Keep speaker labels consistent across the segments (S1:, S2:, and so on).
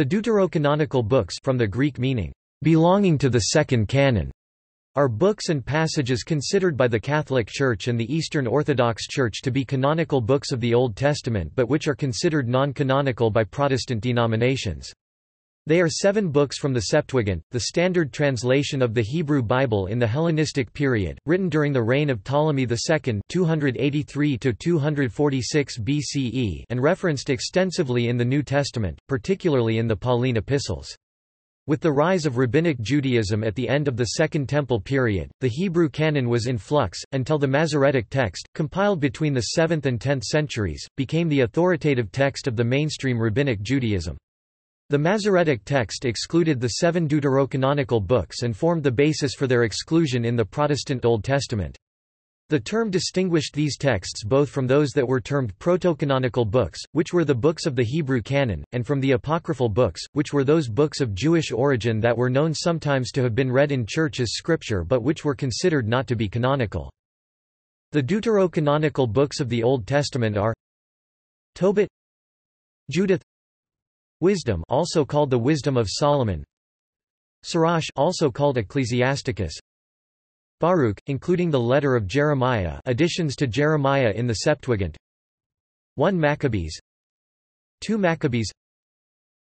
S1: The deuterocanonical books from the Greek meaning, belonging to the second canon, are books and passages considered by the Catholic Church and the Eastern Orthodox Church to be canonical books of the Old Testament but which are considered non-canonical by Protestant denominations. They are seven books from the Septuagint, the standard translation of the Hebrew Bible in the Hellenistic period, written during the reign of Ptolemy II (283–246 BCE and referenced extensively in the New Testament, particularly in the Pauline epistles. With the rise of Rabbinic Judaism at the end of the Second Temple period, the Hebrew canon was in flux, until the Masoretic text, compiled between the 7th and 10th centuries, became the authoritative text of the mainstream Rabbinic Judaism. The Masoretic text excluded the seven deuterocanonical books and formed the basis for their exclusion in the Protestant Old Testament. The term distinguished these texts both from those that were termed protocanonical books, which were the books of the Hebrew canon, and from the apocryphal books, which were those books of Jewish origin that were known sometimes to have been read in church as scripture but which were considered not to be canonical. The deuterocanonical books of the Old Testament are Tobit Judith Wisdom also called the Wisdom of Solomon. Sirach also called Ecclesiasticus. Baruch, including the letter of Jeremiah additions to Jeremiah in the Septuagint. 1 Maccabees. 2 Maccabees.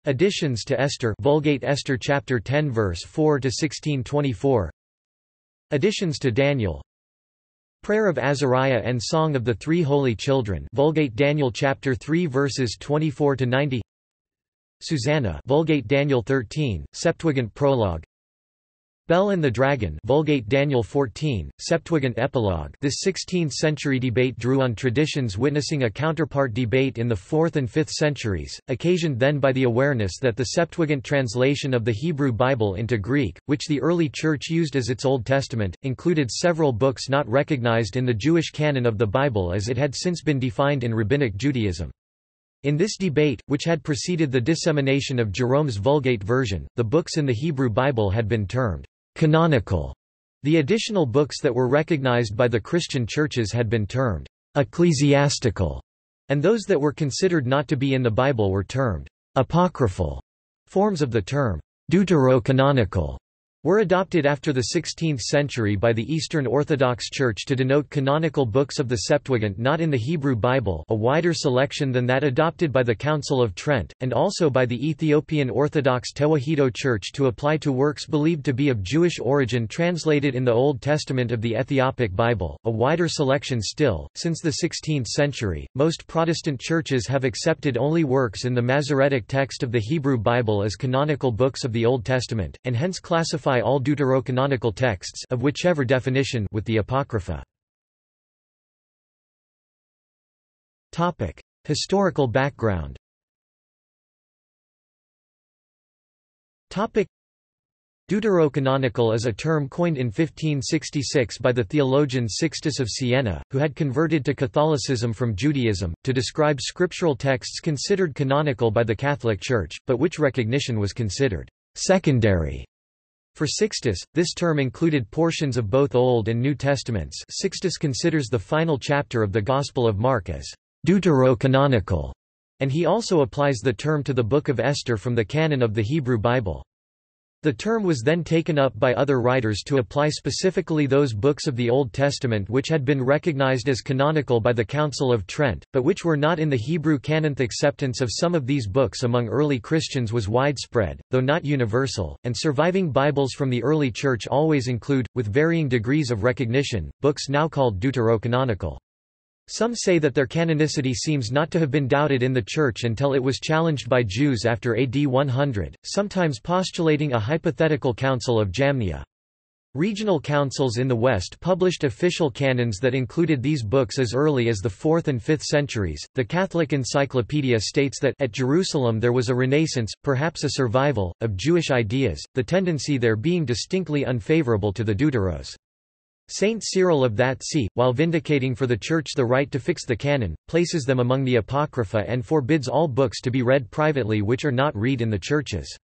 S1: Additions to Esther Vulgate Esther chapter 10 verse 4 to 1624 Additions to Daniel. Prayer of Azariah and Song of the Three Holy Children Vulgate Daniel chapter 3 verses 24 to 90 Susanna Vulgate Daniel 13, Septuagint Prologue Bel and the Dragon Vulgate Daniel 14, Septuagint Epilogue This 16th-century debate drew on traditions witnessing a counterpart debate in the 4th and 5th centuries, occasioned then by the awareness that the Septuagint translation of the Hebrew Bible into Greek, which the early Church used as its Old Testament, included several books not recognized in the Jewish canon of the Bible as it had since been defined in Rabbinic Judaism. In this debate, which had preceded the dissemination of Jerome's Vulgate version, the books in the Hebrew Bible had been termed canonical. The additional books that were recognized by the Christian churches had been termed ecclesiastical, and those that were considered not to be in the Bible were termed apocryphal. Forms of the term deuterocanonical were adopted after the 16th century by the Eastern Orthodox Church to denote canonical books of the Septuagint not in the Hebrew Bible a wider selection than that adopted by the Council of Trent, and also by the Ethiopian Orthodox Tewahedo Church to apply to works believed to be of Jewish origin translated in the Old Testament of the Ethiopic Bible, a wider selection still. Since the 16th century, most Protestant churches have accepted only works in the Masoretic text of the Hebrew Bible as canonical books of the Old Testament, and hence classify all deuterocanonical texts of whichever definition with the Apocrypha. Topic: Historical background. Topic: Deuterocanonical is a term coined in 1566 by the theologian Sixtus of Siena, who had converted to Catholicism from Judaism, to describe scriptural texts considered canonical by the Catholic Church, but which recognition was considered secondary for Sixtus, this term included portions of both Old and New Testaments Sixtus considers the final chapter of the Gospel of Mark as deuterocanonical, and he also applies the term to the Book of Esther from the canon of the Hebrew Bible. The term was then taken up by other writers to apply specifically those books of the Old Testament which had been recognized as canonical by the Council of Trent, but which were not in the Hebrew canon. The acceptance of some of these books among early Christians was widespread, though not universal, and surviving Bibles from the early Church always include, with varying degrees of recognition, books now called deuterocanonical. Some say that their canonicity seems not to have been doubted in the Church until it was challenged by Jews after AD 100, sometimes postulating a hypothetical Council of Jamnia. Regional councils in the West published official canons that included these books as early as the 4th and 5th centuries. The Catholic Encyclopedia states that at Jerusalem there was a renaissance, perhaps a survival, of Jewish ideas, the tendency there being distinctly unfavorable to the Deuteros. Saint Cyril of that see, while vindicating for the Church the right to fix the canon, places them among the Apocrypha and forbids all books to be read privately which are not read in the churches.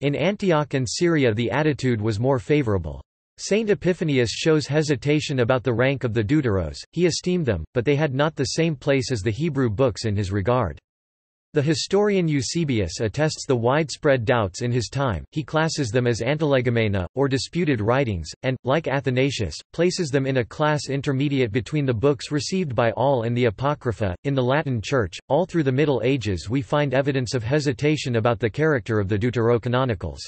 S1: In Antioch and Syria the attitude was more favorable. Saint Epiphanius shows hesitation about the rank of the Deuteros, he esteemed them, but they had not the same place as the Hebrew books in his regard. The historian Eusebius attests the widespread doubts in his time, he classes them as antilegomena, or disputed writings, and, like Athanasius, places them in a class intermediate between the books received by all and the Apocrypha. In the Latin Church, all through the Middle Ages we find evidence of hesitation about the character of the Deuterocanonicals.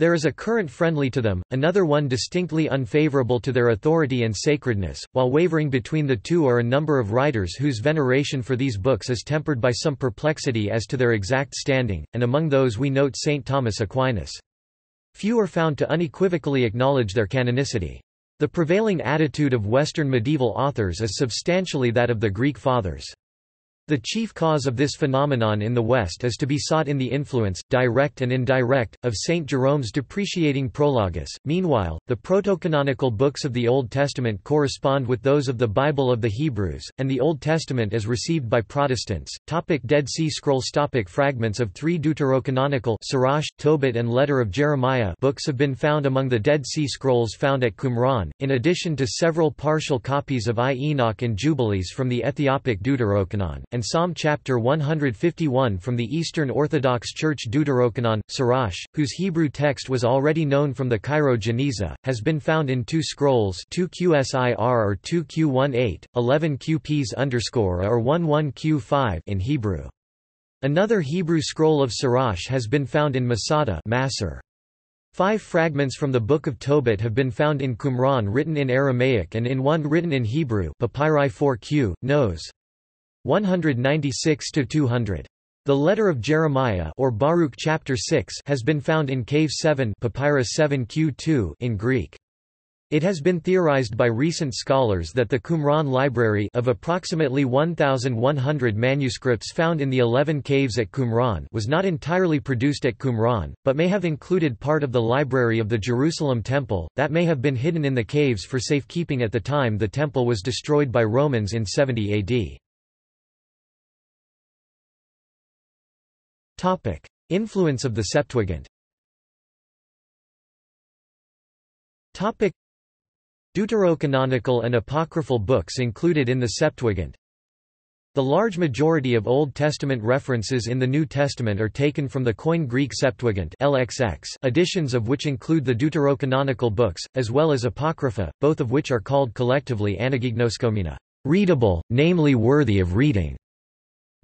S1: There is a current friendly to them, another one distinctly unfavorable to their authority and sacredness, while wavering between the two are a number of writers whose veneration for these books is tempered by some perplexity as to their exact standing, and among those we note St. Thomas Aquinas. Few are found to unequivocally acknowledge their canonicity. The prevailing attitude of Western medieval authors is substantially that of the Greek Fathers. The chief cause of this phenomenon in the West is to be sought in the influence, direct and indirect, of St. Jerome's depreciating Prologus. Meanwhile, the protocanonical books of the Old Testament correspond with those of the Bible of the Hebrews, and the Old Testament is received by Protestants. Topic Dead Sea Scrolls Topic Fragments of three deuterocanonical Sirach, Tobit and Letter of Jeremiah books have been found among the Dead Sea Scrolls found at Qumran, in addition to several partial copies of I Enoch and Jubilees from the Ethiopic Deuterocanon, and Psalm chapter 151 from the Eastern Orthodox Church Deuterocanon, Sirach, whose Hebrew text was already known from the Cairo Geniza, has been found in two scrolls 2 QSIR or 2 Q18, 11 QPs underscore or 11 Q5 in Hebrew. Another Hebrew scroll of Sirach has been found in Masada Masr. Five fragments from the Book of Tobit have been found in Qumran written in Aramaic and in one written in Hebrew Papyri 4q, Nos. 196 to 200. The letter of Jeremiah or Baruch chapter 6 has been found in Cave 7 Papyrus 7q2 in Greek. It has been theorized by recent scholars that the Qumran library of approximately 1,100 manuscripts found in the 11 caves at Qumran was not entirely produced at Qumran, but may have included part of the library of the Jerusalem Temple, that may have been hidden in the caves for safekeeping at the time the temple was destroyed by Romans in 70 AD. Topic: Influence of the Septuagint. Topic: Deuterocanonical and apocryphal books included in the Septuagint. The large majority of Old Testament references in the New Testament are taken from the Koine Greek Septuagint LXX editions of which include the Deuterocanonical books, as well as Apocrypha, both of which are called collectively Anagignoskomena, readable, namely worthy of reading.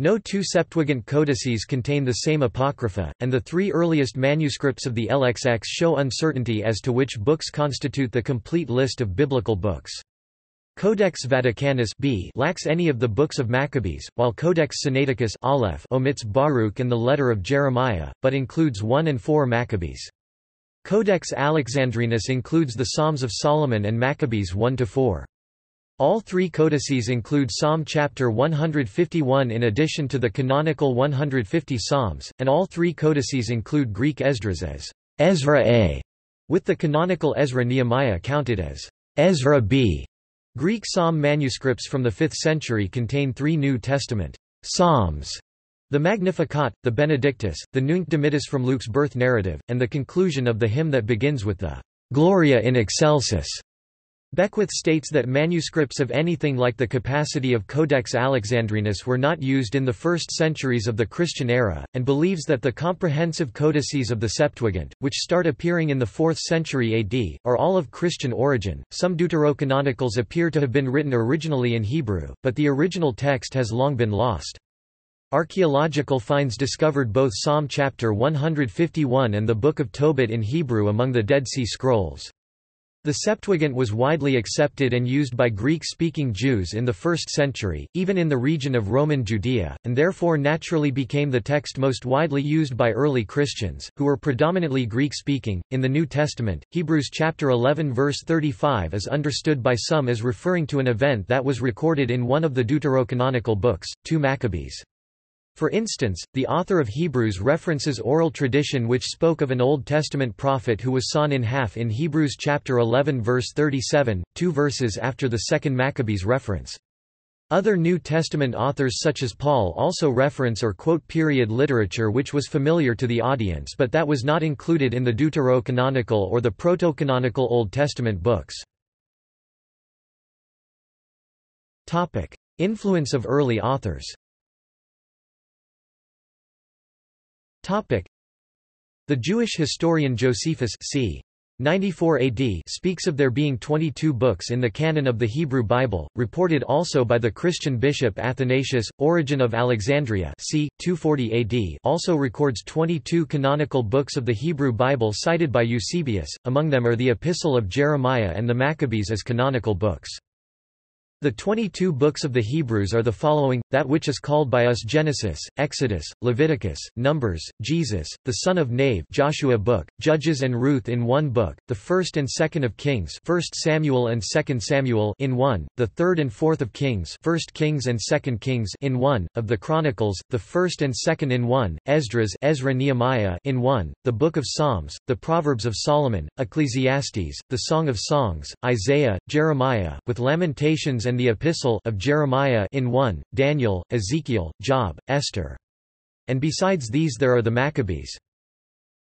S1: No two Septuagint codices contain the same Apocrypha, and the three earliest manuscripts of the LXX show uncertainty as to which books constitute the complete list of biblical books. Codex Vaticanus B lacks any of the books of Maccabees, while Codex Sinaiticus Aleph omits Baruch and the letter of Jeremiah, but includes 1 and 4 Maccabees. Codex Alexandrinus includes the Psalms of Solomon and Maccabees 1–4. All three codices include Psalm chapter 151 in addition to the canonical 150 Psalms, and all three codices include Greek Esdras as Ezra A, with the canonical Ezra Nehemiah counted as Ezra B. Greek Psalm manuscripts from the 5th century contain three New Testament Psalms, the Magnificat, the Benedictus, the Nunc Dimittis from Luke's birth narrative, and the conclusion of the hymn that begins with the Gloria in excelsis Beckwith states that manuscripts of anything like the capacity of Codex Alexandrinus were not used in the first centuries of the Christian era, and believes that the comprehensive codices of the Septuagint, which start appearing in the 4th century AD, are all of Christian origin. Some deuterocanonicals appear to have been written originally in Hebrew, but the original text has long been lost. Archaeological finds discovered both Psalm chapter 151 and the Book of Tobit in Hebrew among the Dead Sea Scrolls. The Septuagint was widely accepted and used by Greek-speaking Jews in the 1st century, even in the region of Roman Judea, and therefore naturally became the text most widely used by early Christians, who were predominantly Greek-speaking. In the New Testament, Hebrews chapter 11 verse 35 is understood by some as referring to an event that was recorded in one of the deuterocanonical books, 2 Maccabees. For instance, the author of Hebrews references oral tradition which spoke of an Old Testament prophet who was sawn in half in Hebrews chapter 11 verse 37, two verses after the second Maccabees reference. Other New Testament authors such as Paul also reference or quote period literature which was familiar to the audience but that was not included in the deuterocanonical or the protocanonical Old Testament books. Influence of early authors The Jewish historian Josephus c. 94 AD speaks of there being 22 books in the canon of the Hebrew Bible, reported also by the Christian bishop Athanasius. Origen of Alexandria c. 240 AD also records 22 canonical books of the Hebrew Bible cited by Eusebius, among them are the Epistle of Jeremiah and the Maccabees as canonical books. The 22 books of the Hebrews are the following, that which is called by us Genesis, Exodus, Leviticus, Numbers, Jesus, the son of Nave Joshua book, Judges and Ruth in one book, the first and second of Kings 1 Samuel and 2 Samuel in one, the third and fourth of Kings 1 Kings and 2 Kings in one, of the Chronicles, the first and second in one, Esdras Ezra Nehemiah in one, the Book of Psalms, the Proverbs of Solomon, Ecclesiastes, the Song of Songs, Isaiah, Jeremiah, with Lamentations and and the Epistle of Jeremiah in 1, Daniel, Ezekiel, Job, Esther. And besides these there are the Maccabees.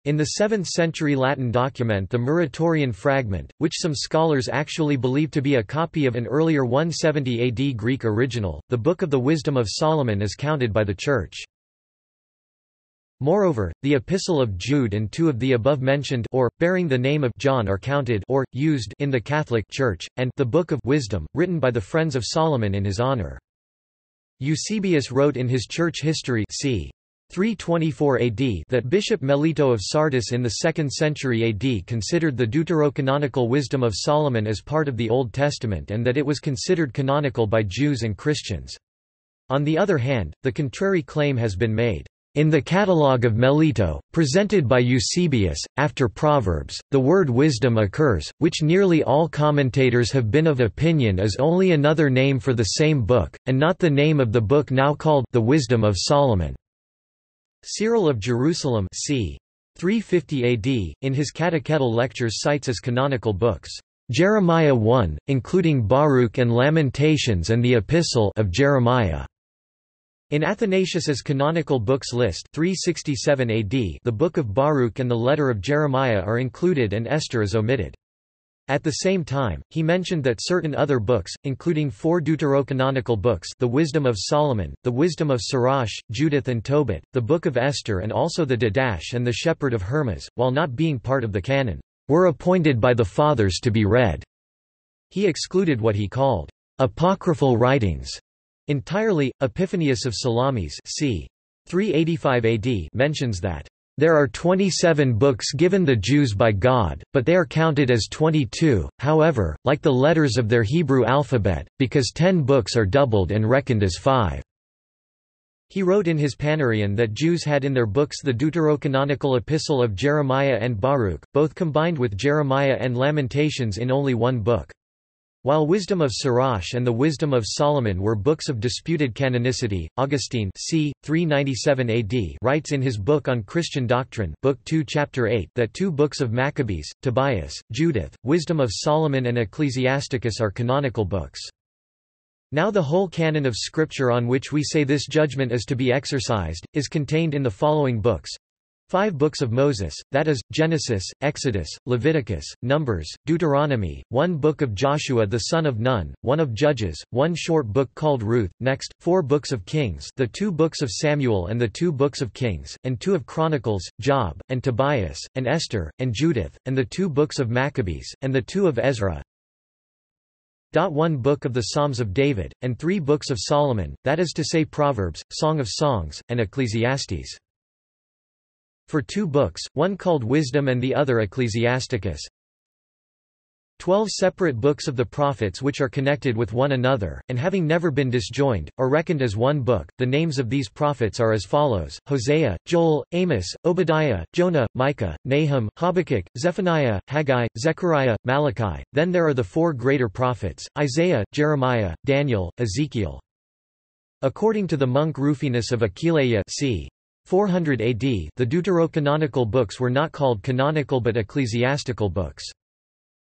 S1: In the 7th century Latin document the Muratorian fragment, which some scholars actually believe to be a copy of an earlier 170 AD Greek original, the Book of the Wisdom of Solomon is counted by the Church. Moreover, the Epistle of Jude and two of the above-mentioned or, bearing the name of John are counted or, used in the Catholic Church, and the Book of Wisdom, written by the Friends of Solomon in his honor. Eusebius wrote in his church history c. 324 AD that Bishop Melito of Sardis in the 2nd century AD considered the deuterocanonical wisdom of Solomon as part of the Old Testament and that it was considered canonical by Jews and Christians. On the other hand, the contrary claim has been made. In the Catalogue of Melito, presented by Eusebius, after Proverbs, the word wisdom occurs, which nearly all commentators have been of opinion is only another name for the same book, and not the name of the book now called the Wisdom of Solomon. Cyril of Jerusalem c. 350 AD, in his catechetical lectures cites as canonical books, Jeremiah 1, including Baruch and Lamentations and the Epistle of Jeremiah. In Athanasius's canonical books list 367 AD the Book of Baruch and the Letter of Jeremiah are included and Esther is omitted. At the same time, he mentioned that certain other books, including four deuterocanonical books the Wisdom of Solomon, the Wisdom of Sirach, Judith and Tobit, the Book of Esther and also the Didache and the Shepherd of Hermas, while not being part of the canon, were appointed by the Fathers to be read. He excluded what he called apocryphal writings Entirely, Epiphanius of Salamis c. 385 AD mentions that there are 27 books given the Jews by God, but they are counted as 22, however, like the letters of their Hebrew alphabet, because ten books are doubled and reckoned as five. He wrote in his Panarion that Jews had in their books the deuterocanonical epistle of Jeremiah and Baruch, both combined with Jeremiah and Lamentations in only one book. While Wisdom of Sirach and the Wisdom of Solomon were books of disputed canonicity, Augustine c. 397 AD writes in his book on Christian doctrine book 2 chapter 8 that two books of Maccabees, Tobias, Judith, Wisdom of Solomon and Ecclesiasticus are canonical books. Now the whole canon of Scripture on which we say this judgment is to be exercised, is contained in the following books Five books of Moses, that is, Genesis, Exodus, Leviticus, Numbers, Deuteronomy, one book of Joshua the son of Nun, one of Judges, one short book called Ruth, next, four books of Kings the two books of Samuel and the two books of Kings, and two of Chronicles, Job, and Tobias, and Esther, and Judith, and the two books of Maccabees, and the two of Ezra, one book of the Psalms of David, and three books of Solomon, that is to say Proverbs, Song of Songs, and Ecclesiastes for two books, one called Wisdom and the other Ecclesiasticus. Twelve separate books of the prophets which are connected with one another, and having never been disjoined, are reckoned as one book. The names of these prophets are as follows, Hosea, Joel, Amos, Obadiah, Jonah, Micah, Nahum, Habakkuk, Zephaniah, Haggai, Zechariah, Malachi. Then there are the four greater prophets, Isaiah, Jeremiah, Daniel, Ezekiel. According to the monk Rufinus of Aquileia c. 400 AD the deuterocanonical books were not called canonical but ecclesiastical books.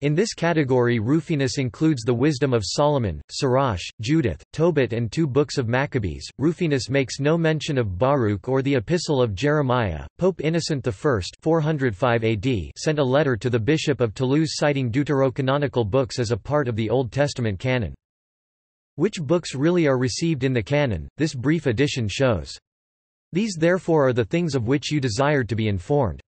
S1: In this category Rufinus includes the Wisdom of Solomon, Sirach, Judith, Tobit and two books of Maccabees. Rufinus makes no mention of Baruch or the Epistle of Jeremiah. Pope Innocent I 405 AD sent a letter to the Bishop of Toulouse citing deuterocanonical books as a part of the Old Testament canon. Which books really are received in the canon, this brief edition shows. These therefore are the things of which you desired to be informed.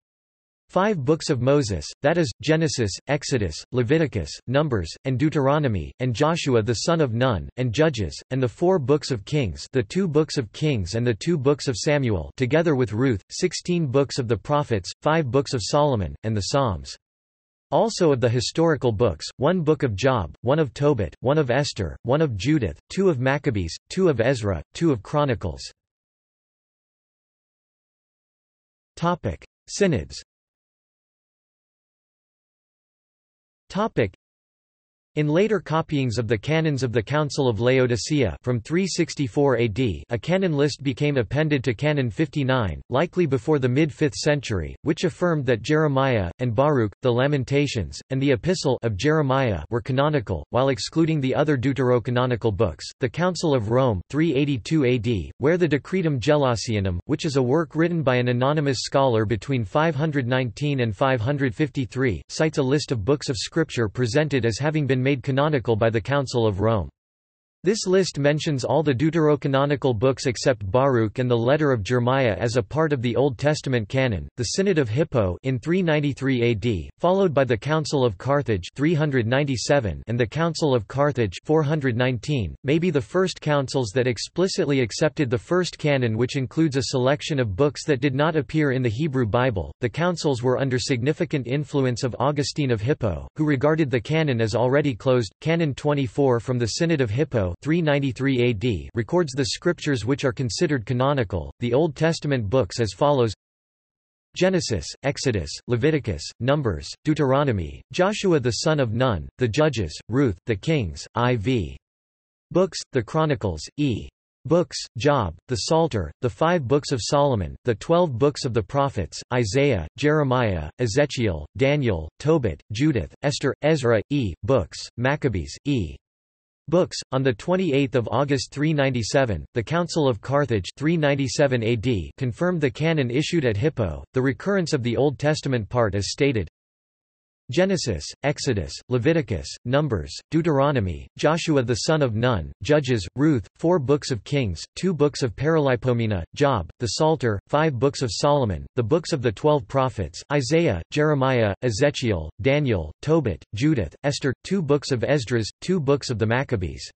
S1: Five books of Moses, that is, Genesis, Exodus, Leviticus, Numbers, and Deuteronomy, and Joshua the son of Nun, and Judges, and the four books of Kings the two books of Kings and the two books of Samuel together with Ruth, sixteen books of the prophets, five books of Solomon, and the Psalms. Also of the historical books, one book of Job, one of Tobit, one of Esther, one of Judith, two of Maccabees, two of Ezra, two of Chronicles. Synods Topic. In later copyings of the canons of the Council of Laodicea from 364 AD a canon list became appended to Canon 59, likely before the mid-5th century, which affirmed that Jeremiah, and Baruch, the Lamentations, and the Epistle of Jeremiah were canonical, while excluding the other deuterocanonical books. The Council of Rome 382 AD, where the Decretum Gelasianum, which is a work written by an anonymous scholar between 519 and 553, cites a list of books of scripture presented as having been made canonical by the Council of Rome. This list mentions all the deuterocanonical books except Baruch and the letter of Jeremiah as a part of the Old Testament canon. The Synod of Hippo in 393 AD, followed by the Council of Carthage 397 and the Council of Carthage 419, may be the first councils that explicitly accepted the first canon which includes a selection of books that did not appear in the Hebrew Bible. The councils were under significant influence of Augustine of Hippo, who regarded the canon as already closed. Canon 24 from the Synod of Hippo 393 AD records the scriptures which are considered canonical, the Old Testament books as follows Genesis, Exodus, Leviticus, Numbers, Deuteronomy, Joshua the son of Nun, the Judges, Ruth, the Kings, IV. Books, the Chronicles, E. Books, Job, the Psalter, the five books of Solomon, the twelve books of the prophets, Isaiah, Jeremiah, Ezekiel, Daniel, Tobit, Judith, Esther, Ezra, E. Books, Maccabees, E. Books. On the 28th of August 397, the Council of Carthage 397 AD confirmed the canon issued at Hippo. The recurrence of the Old Testament part is stated Genesis, Exodus, Leviticus, Numbers, Deuteronomy, Joshua the son of Nun, Judges, Ruth, four books of Kings, two books of Paralipomena, Job, the Psalter, five books of Solomon, the books of the twelve prophets, Isaiah, Jeremiah, Ezekiel, Daniel, Tobit, Judith, Esther, two books of Esdras, two books of the Maccabees.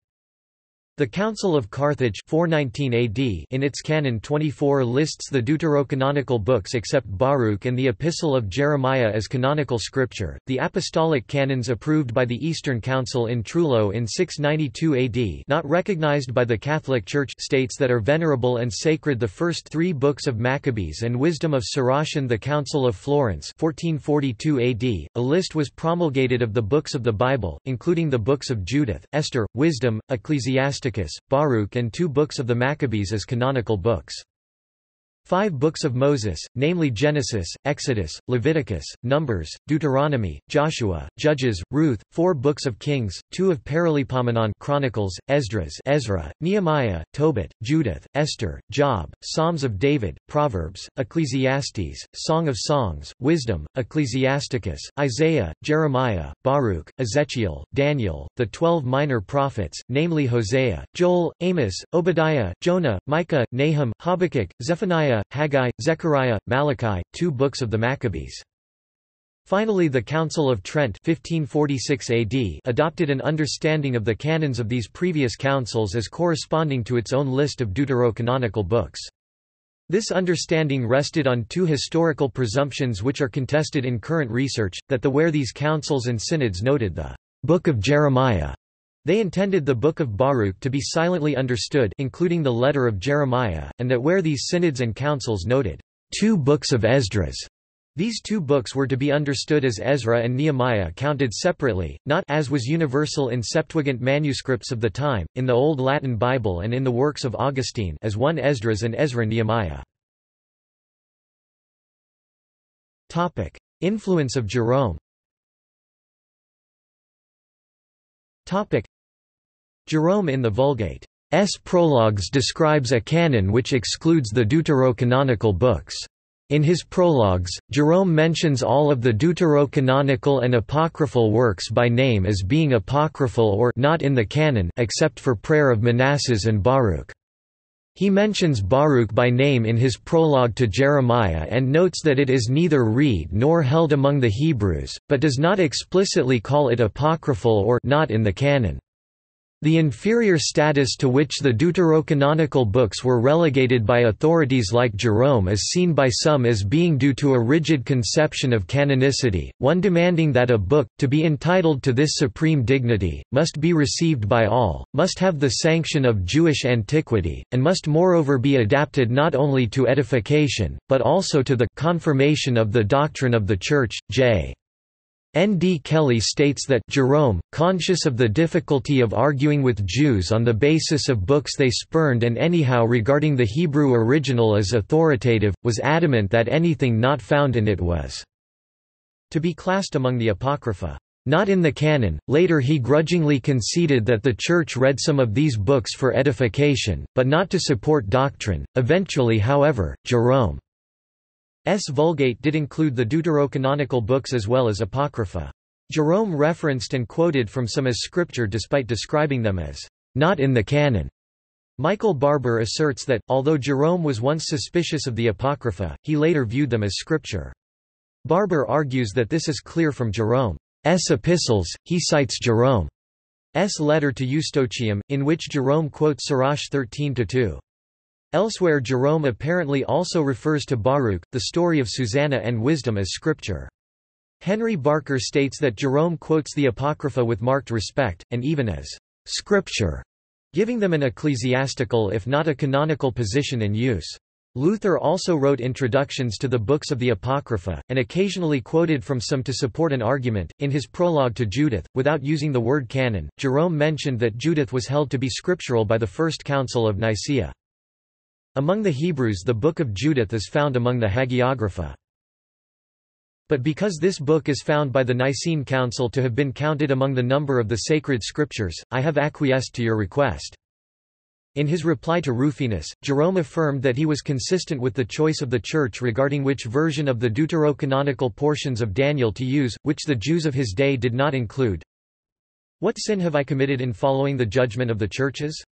S1: The Council of Carthage 419 AD in its Canon 24 lists the deuterocanonical books except Baruch and the Epistle of Jeremiah as canonical scripture. The apostolic canons approved by the Eastern Council in Trullo in 692 AD, not recognized by the Catholic Church, states that are venerable and sacred the first 3 books of Maccabees and Wisdom of Sirachon. The Council of Florence 1442 AD, a list was promulgated of the books of the Bible, including the books of Judith, Esther, Wisdom, Ecclesiastes Baruch and two books of the Maccabees as canonical books. Five books of Moses, namely Genesis, Exodus, Leviticus, Numbers, Deuteronomy, Joshua, Judges, Ruth, four books of Kings, two of Paralipomenon Chronicles, Esdras Ezra, Nehemiah, Tobit, Judith, Esther, Job, Psalms of David, Proverbs, Ecclesiastes, Song of Songs, Wisdom, Ecclesiasticus, Isaiah, Jeremiah, Baruch, Ezekiel, Daniel, the twelve minor prophets, namely Hosea, Joel, Amos, Obadiah, Jonah, Micah, Nahum, Habakkuk, Zephaniah Haggai, Zechariah, Malachi, two books of the Maccabees. Finally the Council of Trent 1546 AD adopted an understanding of the canons of these previous councils as corresponding to its own list of deuterocanonical books. This understanding rested on two historical presumptions which are contested in current research, that the where these councils and synods noted the Book of Jeremiah they intended the Book of Baruch to be silently understood including the letter of Jeremiah, and that where these synods and councils noted, two books of Esdras, these two books were to be understood as Ezra and Nehemiah counted separately, not as was universal in Septuagint manuscripts of the time, in the Old Latin Bible and in the works of Augustine as one Esdras and Ezra Nehemiah. Influence of Jerome Jerome in the Vulgate's prologues describes a canon which excludes the deuterocanonical books. In his prologues, Jerome mentions all of the deuterocanonical and apocryphal works by name as being apocryphal or not in the canon except for prayer of Manasses and Baruch. He mentions Baruch by name in his prologue to Jeremiah and notes that it is neither read nor held among the Hebrews, but does not explicitly call it apocryphal or not in the canon. The inferior status to which the deuterocanonical books were relegated by authorities like Jerome is seen by some as being due to a rigid conception of canonicity, one demanding that a book, to be entitled to this supreme dignity, must be received by all, must have the sanction of Jewish antiquity, and must moreover be adapted not only to edification, but also to the confirmation of the doctrine of the Church. J. N. D. Kelly states that Jerome, conscious of the difficulty of arguing with Jews on the basis of books they spurned and anyhow regarding the Hebrew original as authoritative, was adamant that anything not found in it was to be classed among the Apocrypha. Not in the canon, later he grudgingly conceded that the Church read some of these books for edification, but not to support doctrine. Eventually however, Jerome. Vulgate did include the deuterocanonical books as well as Apocrypha. Jerome referenced and quoted from some as scripture despite describing them as not in the canon. Michael Barber asserts that, although Jerome was once suspicious of the Apocrypha, he later viewed them as scripture. Barber argues that this is clear from Jerome's epistles, he cites Jerome's letter to Eustochium, in which Jerome quotes Sirach 13-2. Elsewhere Jerome apparently also refers to Baruch, the story of Susanna and wisdom as scripture. Henry Barker states that Jerome quotes the Apocrypha with marked respect, and even as scripture, giving them an ecclesiastical if not a canonical position and use. Luther also wrote introductions to the books of the Apocrypha, and occasionally quoted from some to support an argument. In his prologue to Judith, without using the word canon, Jerome mentioned that Judith was held to be scriptural by the First Council of Nicaea. Among the Hebrews the Book of Judith is found among the Hagiographa. But because this book is found by the Nicene Council to have been counted among the number of the sacred scriptures, I have acquiesced to your request. In his reply to Rufinus, Jerome affirmed that he was consistent with the choice of the Church regarding which version of the deuterocanonical portions of Daniel to use, which the Jews of his day did not include. What sin have I committed in following the judgment of the churches?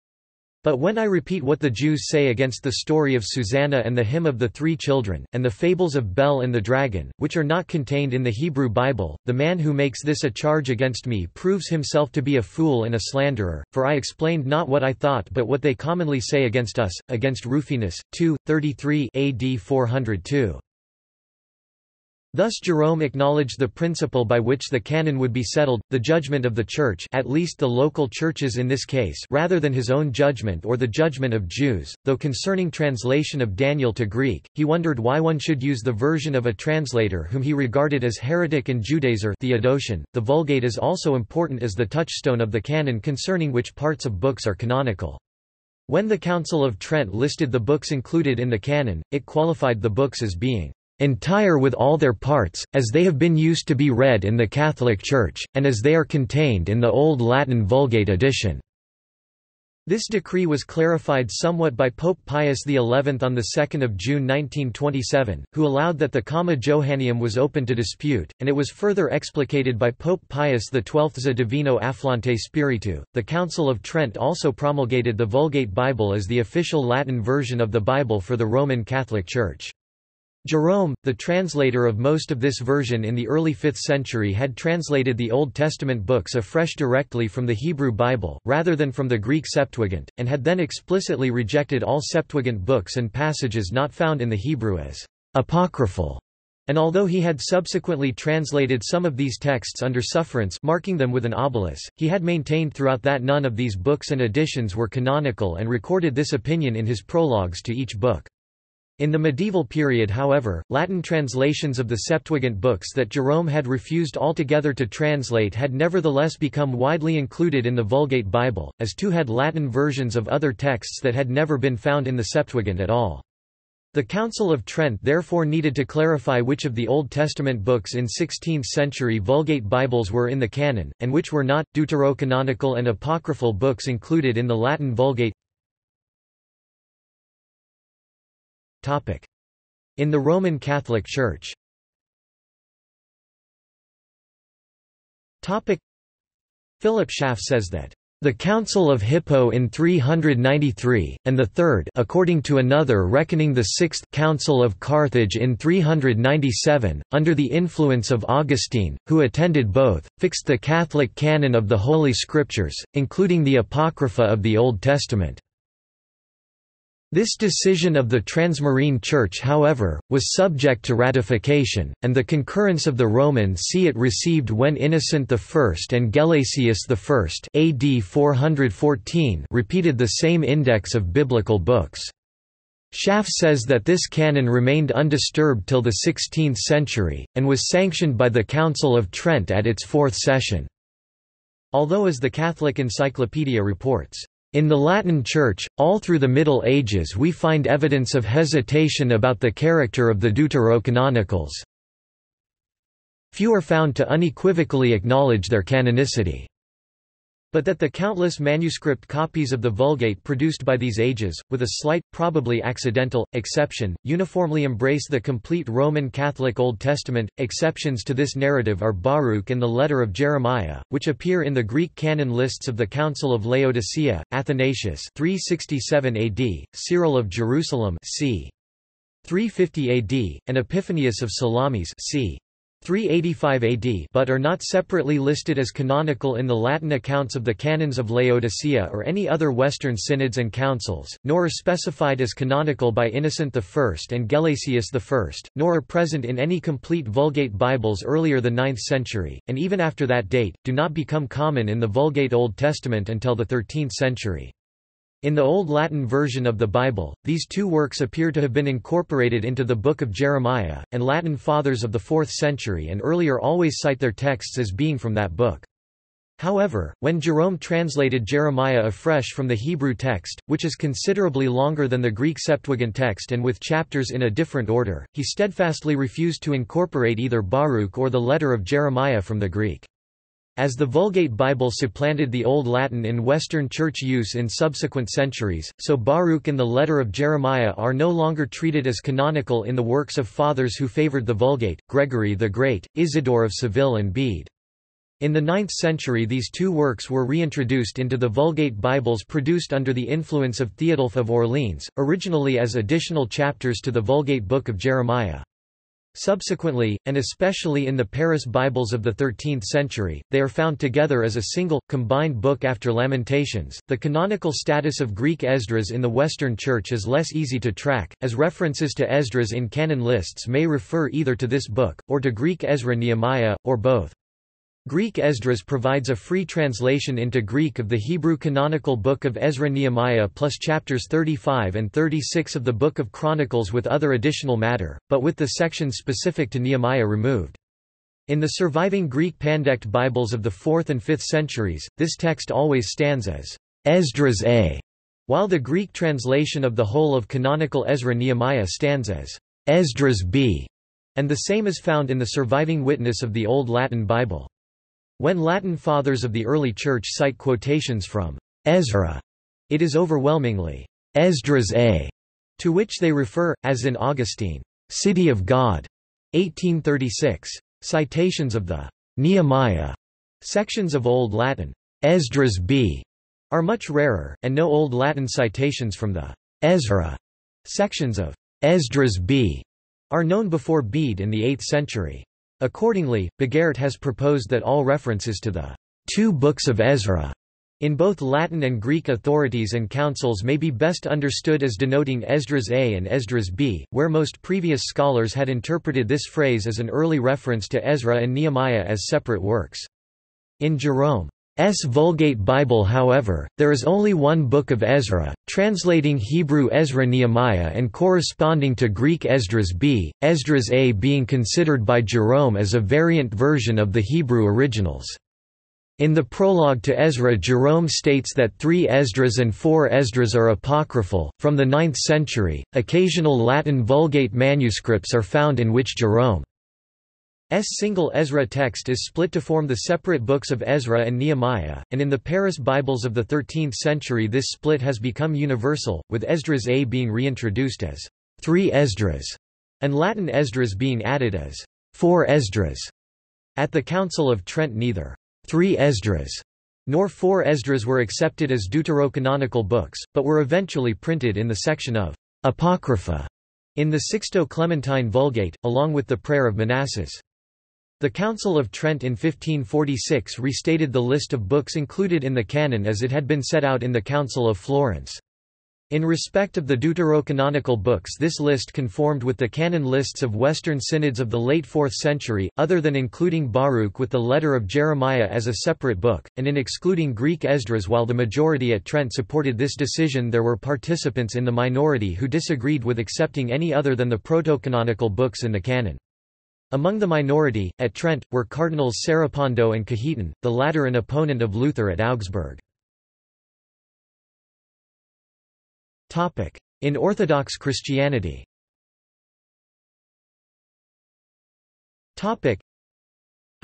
S1: But when I repeat what the Jews say against the story of Susanna and the hymn of the three children, and the fables of Bel and the dragon, which are not contained in the Hebrew Bible, the man who makes this a charge against me proves himself to be a fool and a slanderer, for I explained not what I thought but what they commonly say against us, against Rufinus. 2, 33 AD 402. Thus Jerome acknowledged the principle by which the canon would be settled, the judgment of the Church at least the local churches in this case rather than his own judgment or the judgment of Jews, though concerning translation of Daniel to Greek, he wondered why one should use the version of a translator whom he regarded as heretic and Judaizer Theodotion. .The Vulgate is also important as the touchstone of the canon concerning which parts of books are canonical. When the Council of Trent listed the books included in the canon, it qualified the books as being entire with all their parts, as they have been used to be read in the Catholic Church, and as they are contained in the Old Latin Vulgate edition." This decree was clarified somewhat by Pope Pius XI on 2 June 1927, who allowed that the Comma Johanneum was open to dispute, and it was further explicated by Pope Pius XII's Divino Afflante Spiritu. The Council of Trent also promulgated the Vulgate Bible as the official Latin version of the Bible for the Roman Catholic Church. Jerome, the translator of most of this version in the early 5th century had translated the Old Testament books afresh directly from the Hebrew Bible, rather than from the Greek Septuagint, and had then explicitly rejected all Septuagint books and passages not found in the Hebrew as apocryphal. And although he had subsequently translated some of these texts under sufferance marking them with an obelus, he had maintained throughout that none of these books and editions were canonical and recorded this opinion in his prologues to each book. In the medieval period however, Latin translations of the Septuagint books that Jerome had refused altogether to translate had nevertheless become widely included in the Vulgate Bible, as too had Latin versions of other texts that had never been found in the Septuagint at all. The Council of Trent therefore needed to clarify which of the Old Testament books in 16th-century Vulgate Bibles were in the canon, and which were not. Deuterocanonical and apocryphal books included in the Latin Vulgate In the Roman Catholic Church. Philip Schaff says that The Council of Hippo in 393, and the third according to another reckoning the Sixth Council of Carthage in 397, under the influence of Augustine, who attended both, fixed the Catholic canon of the Holy Scriptures, including the Apocrypha of the Old Testament. This decision of the Transmarine Church however, was subject to ratification, and the concurrence of the Roman see it received when Innocent I and Gelasius I AD 414 repeated the same index of biblical books. Schaff says that this canon remained undisturbed till the 16th century, and was sanctioned by the Council of Trent at its fourth session. Although as the Catholic Encyclopedia reports, in the Latin Church, all through the Middle Ages we find evidence of hesitation about the character of the Deuterocanonicals. Few are found to unequivocally acknowledge their canonicity. But that the countless manuscript copies of the Vulgate produced by these ages, with a slight, probably accidental, exception, uniformly embrace the complete Roman Catholic Old Testament. Exceptions to this narrative are Baruch and the Letter of Jeremiah, which appear in the Greek canon lists of the Council of Laodicea, Athanasius 367 AD, Cyril of Jerusalem c. 350 AD, and Epiphanius of Salamis c. 385 AD but are not separately listed as canonical in the Latin accounts of the Canons of Laodicea or any other Western synods and councils, nor are specified as canonical by Innocent I and Gelasius I, nor are present in any complete Vulgate Bibles earlier the 9th century, and even after that date, do not become common in the Vulgate Old Testament until the 13th century. In the Old Latin version of the Bible, these two works appear to have been incorporated into the Book of Jeremiah, and Latin fathers of the 4th century and earlier always cite their texts as being from that book. However, when Jerome translated Jeremiah afresh from the Hebrew text, which is considerably longer than the Greek Septuagint text and with chapters in a different order, he steadfastly refused to incorporate either Baruch or the letter of Jeremiah from the Greek. As the Vulgate Bible supplanted the Old Latin in Western Church use in subsequent centuries, so Baruch and the letter of Jeremiah are no longer treated as canonical in the works of fathers who favored the Vulgate, Gregory the Great, Isidore of Seville and Bede. In the 9th century these two works were reintroduced into the Vulgate Bibles produced under the influence of Theodulf of Orleans, originally as additional chapters to the Vulgate Book of Jeremiah. Subsequently, and especially in the Paris Bibles of the 13th century, they are found together as a single, combined book after Lamentations. The canonical status of Greek Esdras in the Western Church is less easy to track, as references to Esdras in canon lists may refer either to this book, or to Greek Ezra Nehemiah, or both. Greek Esdras provides a free translation into Greek of the Hebrew canonical Book of Ezra Nehemiah plus chapters 35 and 36 of the Book of Chronicles with other additional matter, but with the sections specific to Nehemiah removed. In the surviving Greek Pandect Bibles of the 4th and 5th centuries, this text always stands as Esdras A, while the Greek translation of the whole of canonical Ezra Nehemiah stands as Esdras B, and the same is found in the surviving witness of the Old Latin Bible. When Latin fathers of the early Church cite quotations from Ezra, it is overwhelmingly Esdras A, to which they refer, as in Augustine, City of God, 1836. Citations of the Nehemiah sections of Old Latin, Esdras B, are much rarer, and no Old Latin citations from the Ezra sections of Esdras B are known before Bede in the 8th century. Accordingly, Bogaert has proposed that all references to the two books of Ezra in both Latin and Greek authorities and councils may be best understood as denoting Esdras A and Esdras B, where most previous scholars had interpreted this phrase as an early reference to Ezra and Nehemiah as separate works. In Jerome S. Vulgate Bible however, there is only one book of Ezra, translating Hebrew Ezra Nehemiah and corresponding to Greek Esdras B, Esdras A being considered by Jerome as a variant version of the Hebrew originals. In the prologue to Ezra Jerome states that three Esdras and four Esdras are apocryphal. From the 9th century, occasional Latin Vulgate manuscripts are found in which Jerome single Ezra text is split to form the separate books of Ezra and Nehemiah, and in the Paris Bibles of the 13th century this split has become universal, with Esdras A being reintroduced as three Esdras, and Latin Esdras being added as four Esdras. At the Council of Trent neither three Esdras Nor four Esdras were accepted as deuterocanonical books, but were eventually printed in the section of Apocrypha in the Sixto-Clementine Vulgate, along with the Prayer of Manasses. The Council of Trent in 1546 restated the list of books included in the canon as it had been set out in the Council of Florence. In respect of the deuterocanonical books this list conformed with the canon lists of Western synods of the late 4th century, other than including Baruch with the letter of Jeremiah as a separate book, and in excluding Greek Esdras while the majority at Trent supported this decision there were participants in the minority who disagreed with accepting any other than the protocanonical books in the canon. Among the minority, at Trent, were Cardinals Seripando and Cajetan, the latter an opponent of Luther at Augsburg. In Orthodox Christianity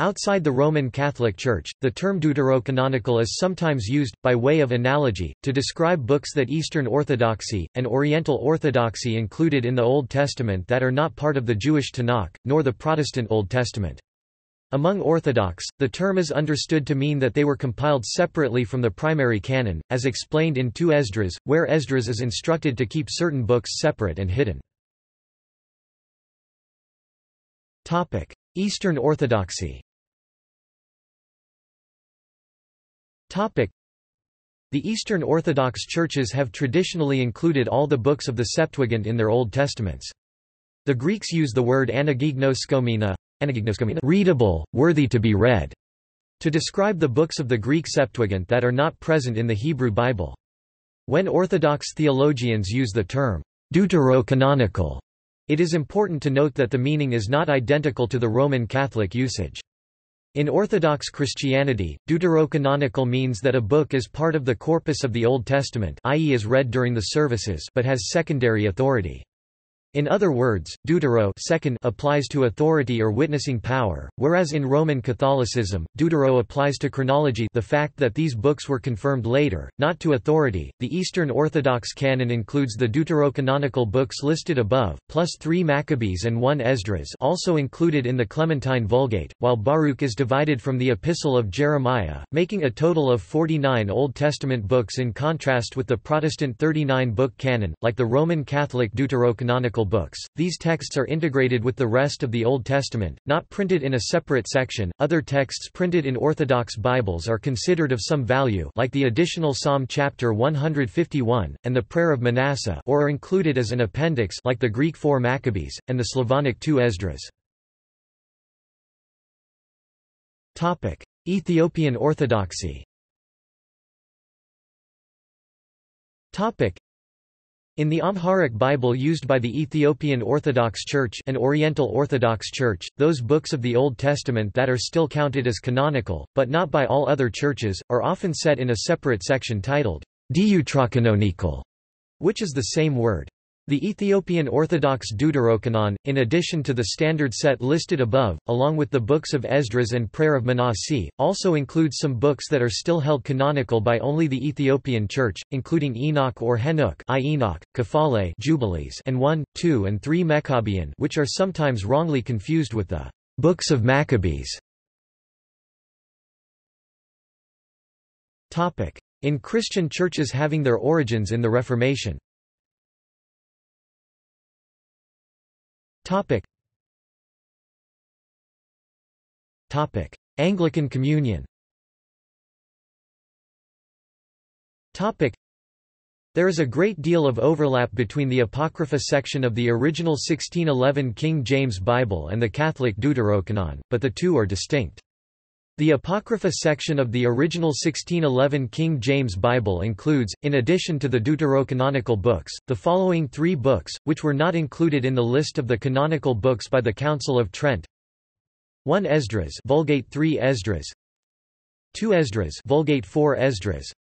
S1: Outside the Roman Catholic Church, the term deuterocanonical is sometimes used, by way of analogy, to describe books that Eastern Orthodoxy, and Oriental Orthodoxy included in the Old Testament that are not part of the Jewish Tanakh, nor the Protestant Old Testament. Among Orthodox, the term is understood to mean that they were compiled separately from the primary canon, as explained in 2 Esdras, where Esdras is instructed to keep certain books separate and hidden. Eastern Orthodoxy The Eastern Orthodox churches have traditionally included all the books of the Septuagint in their Old Testaments. The Greeks use the word anagignoskomena, readable, worthy to be read, to describe the books of the Greek Septuagint that are not present in the Hebrew Bible. When Orthodox theologians use the term deuterocanonical, it is important to note that the meaning is not identical to the Roman Catholic usage. In Orthodox Christianity, deuterocanonical means that a book is part of the corpus of the Old Testament i.e. is read during the services but has secondary authority. In other words, deutero second applies to authority or witnessing power, whereas in Roman Catholicism, deutero applies to chronology the fact that these books were confirmed later, not to authority. The Eastern Orthodox canon includes the deuterocanonical books listed above, plus three Maccabees and one Esdras also included in the Clementine Vulgate, while Baruch is divided from the Epistle of Jeremiah, making a total of 49 Old Testament books in contrast with the Protestant 39-book canon, like the Roman Catholic deuterocanonical books. These texts are integrated with the rest of the Old Testament, not printed in a separate section. Other texts printed in Orthodox Bibles are considered of some value, like the additional Psalm chapter 151 and the Prayer of Manasseh, or are included as an appendix, like the Greek 4 Maccabees and the Slavonic 2 Esdras. Topic: Ethiopian Orthodoxy. Topic: in the Amharic Bible used by the Ethiopian Orthodox Church and Oriental Orthodox Church, those books of the Old Testament that are still counted as canonical, but not by all other churches, are often set in a separate section titled Deuterocanonical, which is the same word. The Ethiopian Orthodox Deuterocanon, in addition to the standard set listed above, along with the books of Esdras and Prayer of Manasseh, also includes some books that are still held canonical by only the Ethiopian Church, including Enoch or Henoch, I Enoch, Kufale Jubilees and 1, 2 and 3 Meqabyan which are sometimes wrongly confused with the Books of Maccabees. In Christian churches having their origins in the Reformation Topic. Topic. Anglican Communion Topic. There is a great deal of overlap between the Apocrypha section of the original 1611 King James Bible and the Catholic Deuterocanon, but the two are distinct. The Apocrypha section of the original 1611 King James Bible includes, in addition to the Deuterocanonical books, the following three books, which were not included in the list of the canonical books by the Council of Trent. 1 Esdras Vulgate 3 Esdras. 2 Esdras Vulgate 4 Esdras.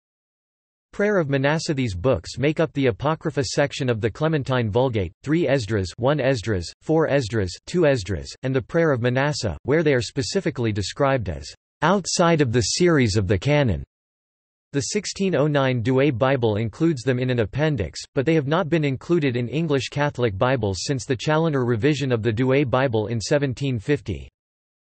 S1: Prayer of Manasseh. These books make up the Apocrypha section of the Clementine Vulgate, 3 Esdras 1 Esdras, 4 Esdras 2 Esdras, and the Prayer of Manasseh, where they are specifically described as outside of the series of the canon. The 1609 Douay Bible includes them in an appendix, but they have not been included in English Catholic Bibles since the Challoner revision of the Douay Bible in 1750.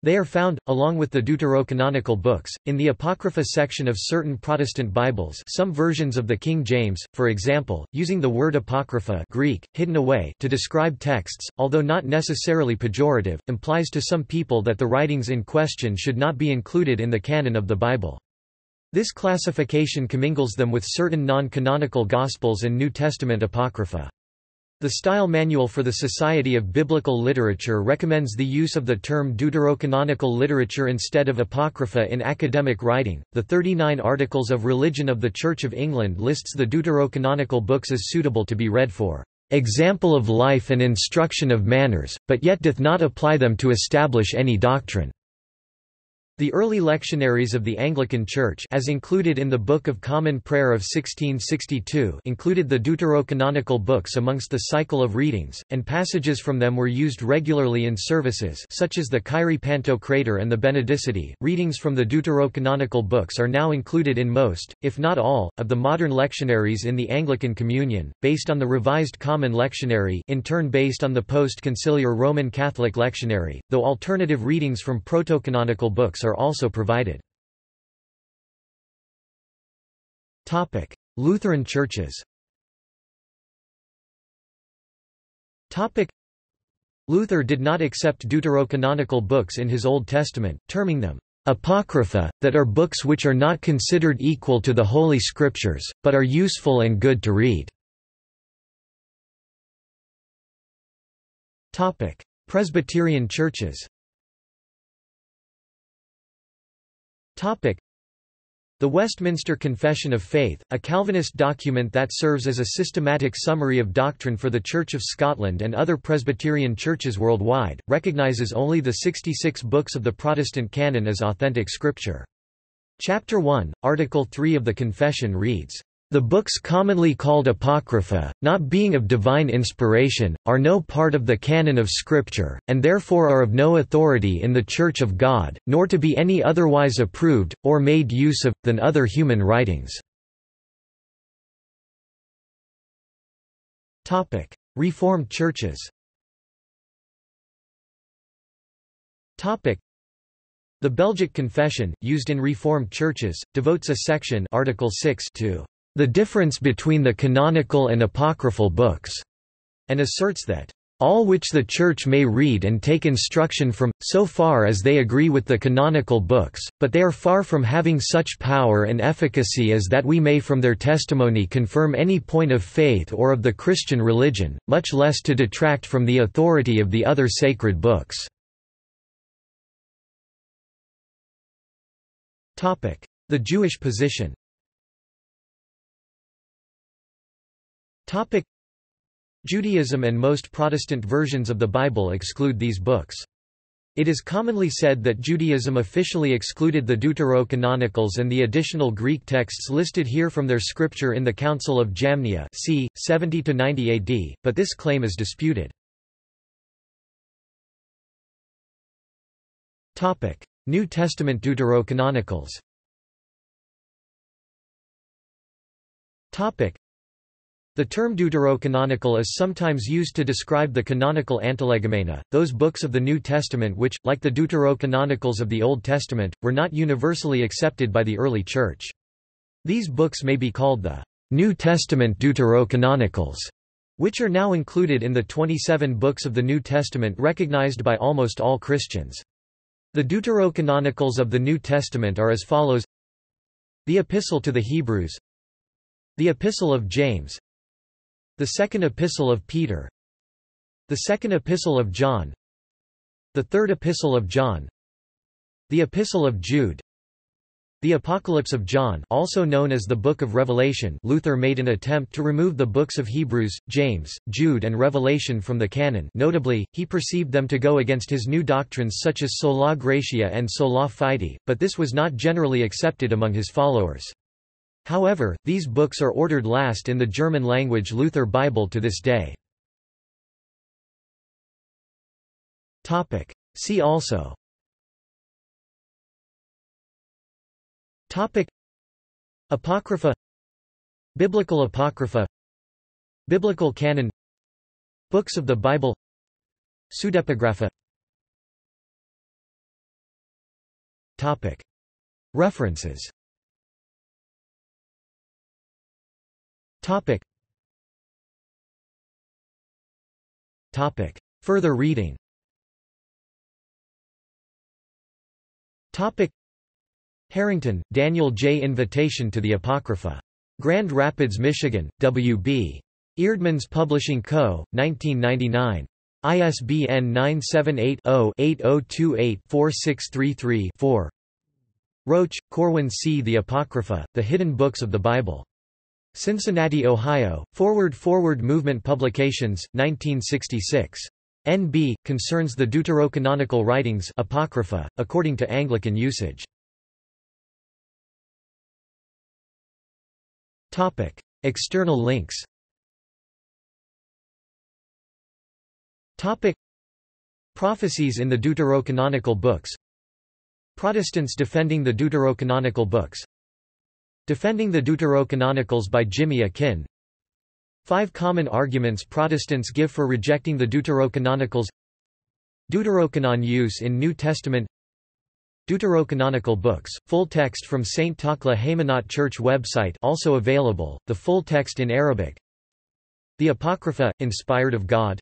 S1: They are found, along with the deuterocanonical books, in the Apocrypha section of certain Protestant Bibles some versions of the King James, for example, using the word apocrypha Greek, hidden away to describe texts, although not necessarily pejorative, implies to some people that the writings in question should not be included in the canon of the Bible. This classification commingles them with certain non-canonical Gospels and New Testament Apocrypha. The Style Manual for the Society of Biblical Literature recommends the use of the term deuterocanonical literature instead of apocrypha in academic writing. The 39 Articles of Religion of the Church of England lists the deuterocanonical books as suitable to be read for example of life and instruction of manners, but yet doth not apply them to establish any doctrine. The early lectionaries of the Anglican Church as included in the Book of Common Prayer of 1662 included the deuterocanonical books amongst the cycle of readings, and passages from them were used regularly in services such as the Kyrie Pantocrator and the Benedicite. Readings from the deuterocanonical books are now included in most, if not all, of the modern lectionaries in the Anglican Communion, based on the Revised Common Lectionary in turn based on the post-conciliar Roman Catholic Lectionary, though alternative readings from protocanonical books are also provided. Lutheran churches Luther did not accept deuterocanonical books in his Old Testament, terming them apocrypha, that are books which are not considered equal to the Holy Scriptures, but are useful and good to read. Presbyterian churches The Westminster Confession of Faith, a Calvinist document that serves as a systematic summary of doctrine for the Church of Scotland and other Presbyterian churches worldwide, recognises only the 66 books of the Protestant canon as authentic scripture. Chapter 1, Article 3 of the Confession reads, the books commonly called Apocrypha, not being of divine inspiration, are no part of the canon of Scripture, and therefore are of no authority in the Church of God, nor to be any otherwise approved, or made use of, than other human writings. Reformed churches the Belgic Confession, used in Reformed churches, devotes a section Article 6 to the difference between the canonical and apocryphal books, and asserts that all which the Church may read and take instruction from, so far as they agree with the canonical books, but they are far from having such power and efficacy as that we may from their testimony confirm any point of faith or of the Christian religion, much less to detract from the authority of the other sacred books. The Jewish position Topic Judaism and most Protestant versions of the Bible exclude these books. It is commonly said that Judaism officially excluded the Deuterocanonicals and the additional Greek texts listed here from their scripture in the Council of Jamnia c. 70–90 AD, but this claim is disputed. New Testament Deuterocanonicals the term deuterocanonical is sometimes used to describe the canonical antilegomena, those books of the New Testament which, like the deuterocanonicals of the Old Testament, were not universally accepted by the early Church. These books may be called the New Testament deuterocanonicals, which are now included in the 27 books of the New Testament recognized by almost all Christians. The deuterocanonicals of the New Testament are as follows The Epistle to the Hebrews The Epistle of James the Second Epistle of Peter The Second Epistle of John The Third Epistle of John The Epistle of Jude The Apocalypse of John also known as the Book of Revelation Luther made an attempt to remove the books of Hebrews, James, Jude and Revelation from the canon notably, he perceived them to go against his new doctrines such as sola gratia and sola fide, but this was not generally accepted among his followers. However, these books are ordered last in the German-language Luther Bible to this day. See also. Topic. Apocrypha. Biblical Apocrypha. Biblical canon. Books of the Bible. Pseudepigrapha. References Further reading Topic. Harrington, Daniel J. Invitation to the Apocrypha. Grand Rapids, Michigan, W.B. Eerdmans Publishing Co., 1999. ISBN 978-0-8028-4633-4 Roach, Corwin C. The Apocrypha, The Hidden Books of the Bible. Cincinnati, Ohio, Forward Forward Movement Publications, 1966. NB, concerns the deuterocanonical writings Apocrypha, according to Anglican usage. External links Topic Prophecies in the Deuterocanonical books Protestants defending the Deuterocanonical books Defending the Deuterocanonicals by Jimmy Akin. Five common arguments Protestants give for rejecting the Deuterocanonicals. Deuterocanon use in New Testament. Deuterocanonical books, full text from St. Takla Haymanot Church website also available, the full text in Arabic. The Apocrypha, inspired of God